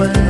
away